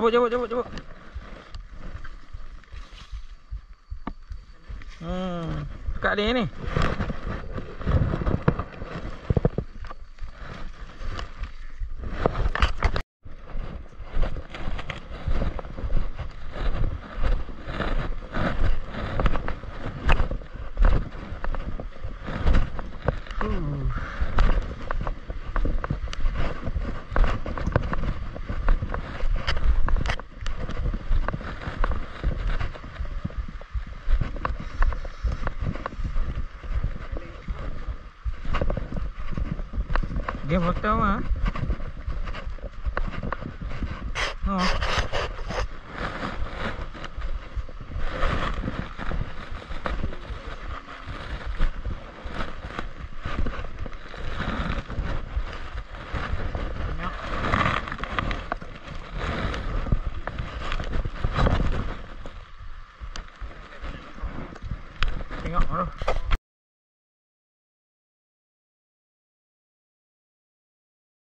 Cabut, cabut, cabut, cabut. Hmm. Dekat dia ni. Hum. Dia hotel. Oh. Ngọn